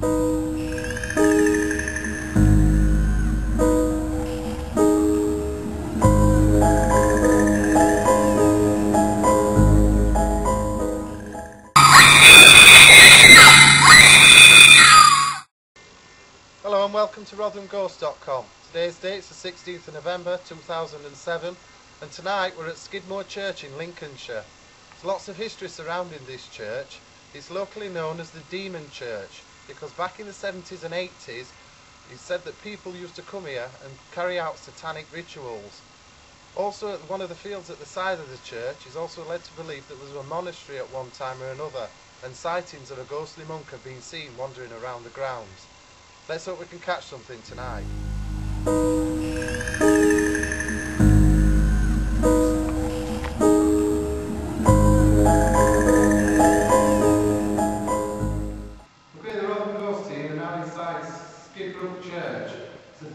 Hello and welcome to rotherhamghost.com. Today's date is the 16th of November 2007 and tonight we're at Skidbrooke Church in Lincolnshire. There's lots of history surrounding this church. It's locally known as the Demon Church because back in the 70s and 80s it's said that people used to come here and carry out satanic rituals. Also one of the fields at the side of the church is also led to believe that there was a monastery at one time or another and sightings of a ghostly monk have been seen wandering around the grounds. Let's hope we can catch something tonight.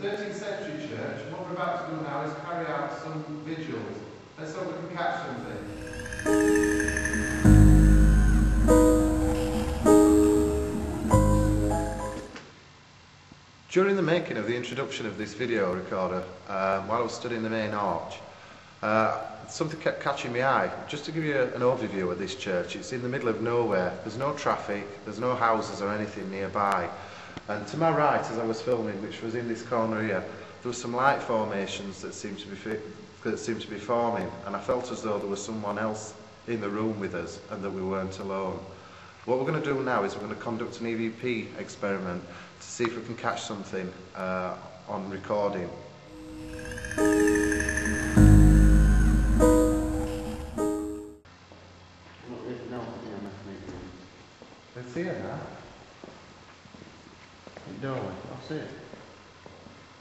13th century church what we're about to do now is carry out some vigils. Let's hope we can catch something. During the making of the introduction of this video recorder, um, while I was studying the main arch, uh, something kept catching my eye. Just to give you an overview of this church, it's in the middle of nowhere. There's no traffic, there's no houses or anything nearby. And to my right, as I was filming, which was in this corner here, there were some light formations that seemed to be that seemed to be forming, and I felt as though there was someone else in the room with us, and that we weren't alone. What we're going to do now is we're going to conduct an EVP experiment to see if we can catch something uh, on recording. It's here now. No, that's it.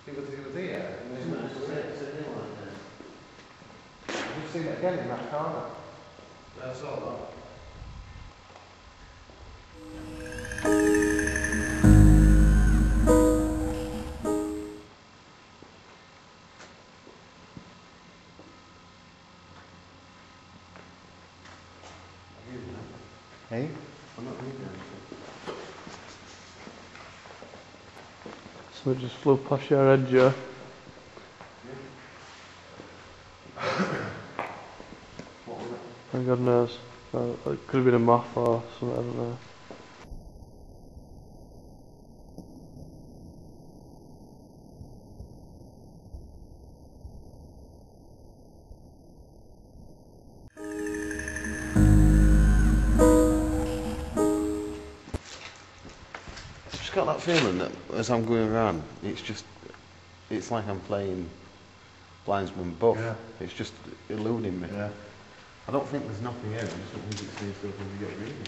It was, it was here. and then- That's it, it's a new one there. You've seen it again in that corner. That's all Hey? I'm not reading anything. So just flew past your head, Joe. What was it? Oh, God knows. It could have been a moth or something, I don't know. Got that feeling that as I'm going around, it's just, it's like I'm playing Blindsman Buff. Yeah. It's just eluding me. Yeah. I don't think there's nothing here, I just don't think it's the stuff when you get reading.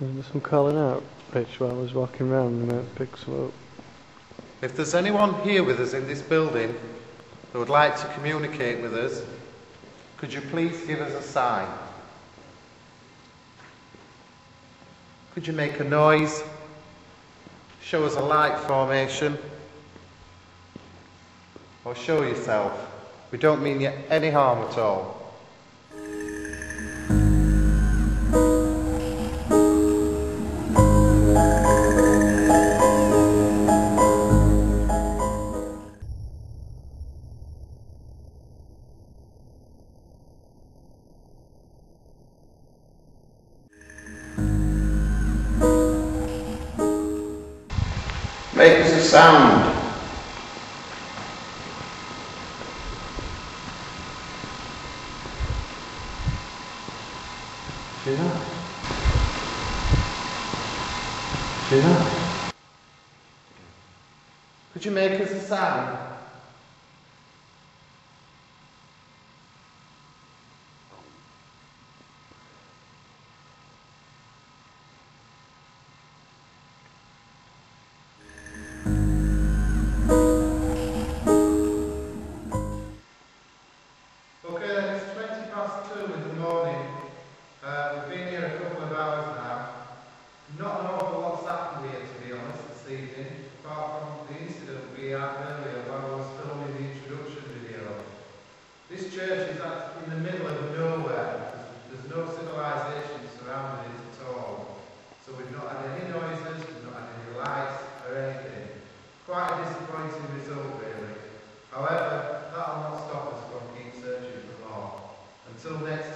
There's some calling out, Rich, while I was walking around and it picks them up. If there's anyone here with us in this building that would like to communicate with us, could you please give us a sign? Could you make a noise? Show us a light formation? Or show yourself? We don't mean you any harm at all. Make us a sound. See that? See that? Could you make us a sign? statement, far from the incident we had earlier while I was filming the introduction video. This church is in the middle of nowhere. There's, there's no civilization surrounding it at all. So we've not had any noises, we've not had any lights or anything. Quite a disappointing result really. However, that'll not stop us from keep searching for more. Until next